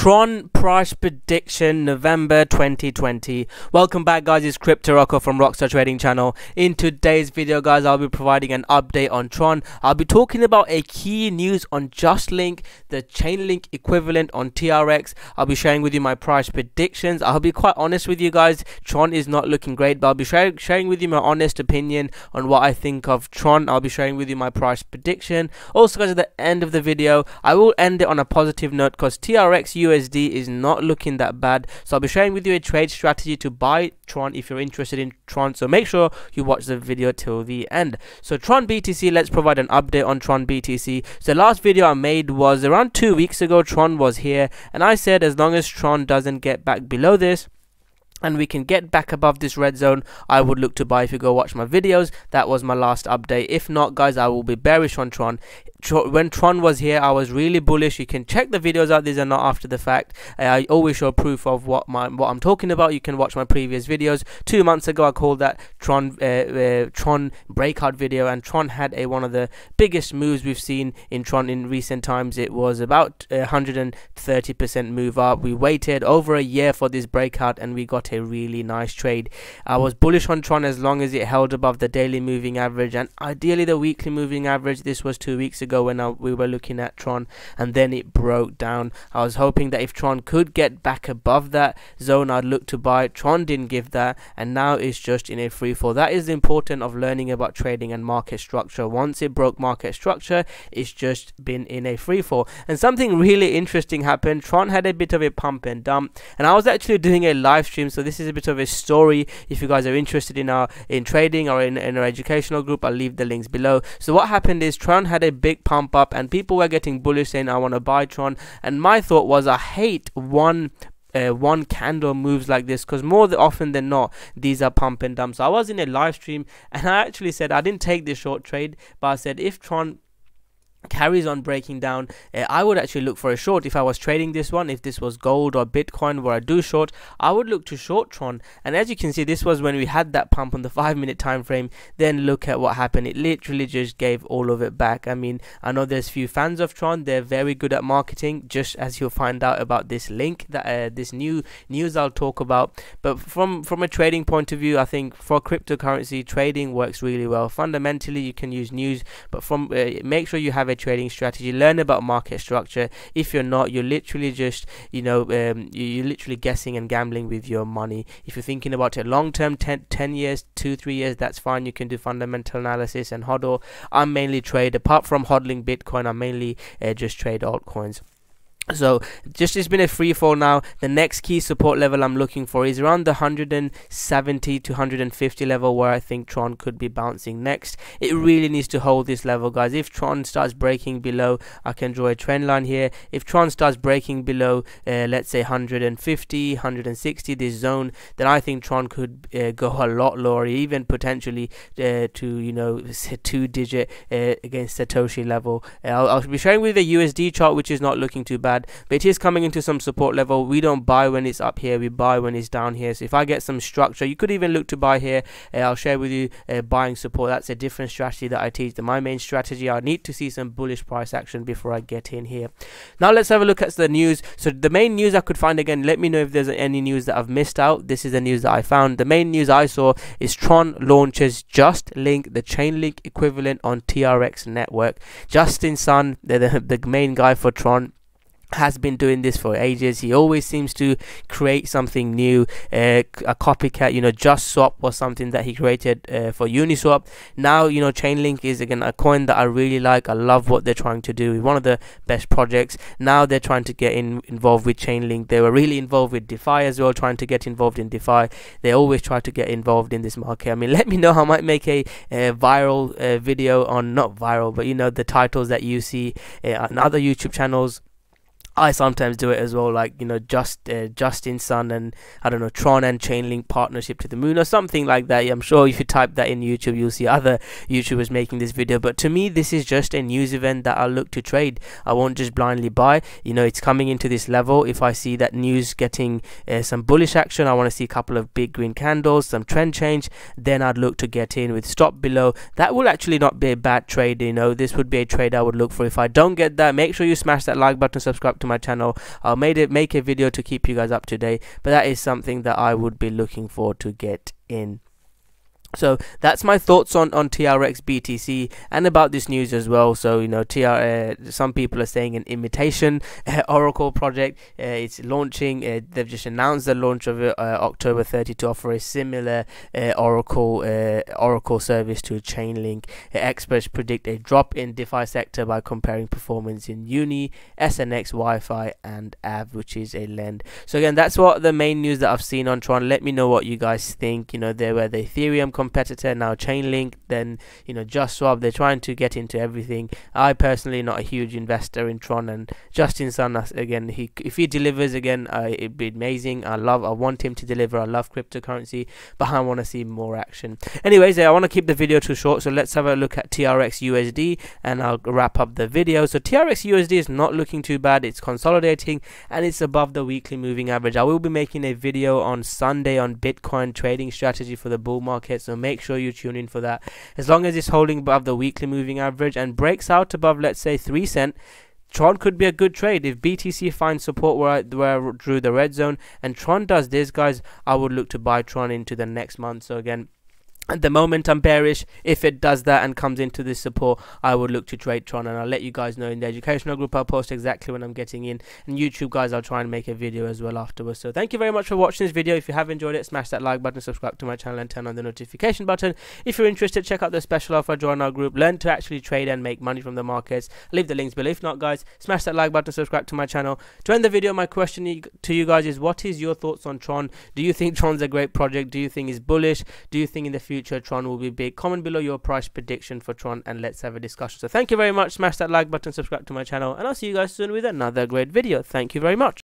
Tron price prediction November 2020. Welcome back guys, it's Crypto Rocko from Rockstar Trading Channel. In today's video guys, I'll be providing an update on Tron. I'll be talking about a key news on Justlink, the Chainlink equivalent on TRX. I'll be sharing with you my price predictions. I'll be quite honest with you guys, Tron is not looking great, but I'll be sharing, sharing with you my honest opinion on what I think of Tron. I'll be sharing with you my price prediction. Also guys, at the end of the video, I will end it on a positive note because TRX USD is not looking that bad. So I'll be sharing with you a trade strategy to buy Tron if you're interested in Tron. So make sure you watch the video till the end. So Tron BTC, let's provide an update on Tron BTC. So the last video I made was around two weeks ago. Tron was here and I said as long as Tron doesn't get back below this, and we can get back above this red zone i would look to buy if you go watch my videos that was my last update if not guys i will be bearish on tron when Tron was here, I was really bullish. You can check the videos out; these are not after the fact. I always show proof of what my what I'm talking about. You can watch my previous videos. Two months ago, I called that Tron uh, uh, Tron breakout video, and Tron had a one of the biggest moves we've seen in Tron in recent times. It was about 130% move up. We waited over a year for this breakout, and we got a really nice trade. I was bullish on Tron as long as it held above the daily moving average, and ideally the weekly moving average. This was two weeks ago when I, we were looking at Tron and then it broke down. I was hoping that if Tron could get back above that zone, I'd look to buy. Tron didn't give that and now it's just in a free fall. That is the important of learning about trading and market structure. Once it broke market structure, it's just been in a free fall. And something really interesting happened. Tron had a bit of a pump and dump and I was actually doing a live stream so this is a bit of a story. If you guys are interested in our in trading or in, in our educational group I'll leave the links below. So what happened is Tron had a big pump up and people were getting bullish saying I want to buy Tron. And my thought was I hate one uh, one candle moves like this because more often than not these are pump and dumps so i was in a live stream and i actually said i didn't take this short trade but i said if tron carries on breaking down uh, i would actually look for a short. If i was trading this one if this was gold or bitcoin where i do short i would look to short tron and as you can see this was when we had that pump on the five minute time frame. Then look at what happened. It literally just gave all of it back. I mean i know there's few fans of tron. They're very good at marketing just as you'll find out about this link that uh, this new news i'll talk about. But from from a trading point of view i think for cryptocurrency trading works really well. Fundamentally you can use news but from uh, make sure you have a trading strategy. Learn about market structure. If you're not you're literally just you know um, you're literally guessing and gambling with your money. If you're thinking about it long term 10, 10 years 2 3 years that's fine. You can do fundamental analysis and hodl. I mainly trade apart from hodling bitcoin i mainly uh, just trade altcoins so just it's been a free fall now. The next key support level i'm looking for is around the 170 to 150 level where i think tron could be bouncing next. It really needs to hold this level guys. If tron starts breaking below i can draw a trend line here. If tron starts breaking below uh, let's say 150 160 this zone then i think tron could uh, go a lot lower even potentially uh, to you know two digit uh, against satoshi level. I'll, I'll be sharing with the usd chart which is not looking too bad bad but it is coming into some support level. We don't buy when it's up here we buy when it's down here. So if i get some structure you could even look to buy here. Uh, i'll share with you uh, buying support. That's a different strategy that i teach. My main strategy i need to see some bullish price action before i get in here. Now let's have a look at the news. So the main news i could find again let me know if there's any news that i've missed out. This is the news that i found. The main news i saw is tron launches Justlink the chainlink equivalent on trx network. Justin sun the, the main guy for tron has been doing this for ages. He always seems to create something new uh, a copycat you know JustSwap was something that he created uh, for uniswap. Now you know chainlink is again a coin that i really like. I love what they're trying to do. One of the best projects. Now they're trying to get in, involved with chainlink. They were really involved with defi as well trying to get involved in defi. They always try to get involved in this market. I mean let me know. I might make a, a viral uh, video on not viral but you know the titles that you see uh, on other youtube channels I sometimes do it as well, like you know, just uh, Justin Sun and I don't know Tron and Chainlink partnership to the moon or something like that. I'm sure if you type that in YouTube, you'll see other YouTubers making this video. But to me, this is just a news event that I'll look to trade. I won't just blindly buy. You know, it's coming into this level. If I see that news getting uh, some bullish action, I want to see a couple of big green candles, some trend change, then I'd look to get in with stop below. That will actually not be a bad trade. You know, this would be a trade I would look for. If I don't get that, make sure you smash that like button, subscribe to my channel. I'll made it make a video to keep you guys up to date. But that is something that I would be looking for to get in so that's my thoughts on on TRX BTC and about this news as well. So you know, TR uh, some people are saying an imitation uh, Oracle project. Uh, it's launching. Uh, they've just announced the launch of it uh, October 30 to offer a similar uh, Oracle Oracle service to Chainlink. experts predict a drop in DeFi sector by comparing performance in Uni, SNX, YFI, and Aave, which is a lend. So again, that's what the main news that I've seen on Tron. Let me know what you guys think. You know, there were the Ethereum competitor, now Chainlink, then you know JustSwap. They're trying to get into everything. I personally not a huge investor in Tron, and Justin Sun again. He if he delivers again, uh, it'd be amazing. I love. I want him to deliver. I love cryptocurrency, but I want to see more action. Anyways, I want to keep the video too short, so let's have a look at TRX USD, and I'll wrap up the video. So TRX USD is not looking too bad. It's consolidating and it's above the weekly moving average. I will be making a video on Sunday on Bitcoin trading strategy for the bull market. So so make sure you tune in for that. As long as it's holding above the weekly moving average and breaks out above, let's say, 3 cent, Tron could be a good trade if BTC finds support where I, where I drew the red zone and Tron does this, guys. I would look to buy Tron into the next month. So again, at the moment I'm bearish if it does that and comes into this support I would look to trade Tron and I'll let you guys know in the educational group I'll post exactly when I'm getting in and YouTube guys I'll try and make a video as well afterwards. So thank you very much for watching this video. If you have enjoyed it smash that like button subscribe to my channel and turn on the notification button. If you're interested check out the special offer join our group learn to actually trade and make money from the markets. I'll leave the links below. If not guys smash that like button subscribe to my channel. To end the video my question to you guys is what is your thoughts on Tron? Do you think Tron's a great project? Do you think it's bullish? Do you think in the future future Tron will be big. Comment below your price prediction for Tron and let's have a discussion. So thank you very much. Smash that like button, subscribe to my channel, and I'll see you guys soon with another great video. Thank you very much.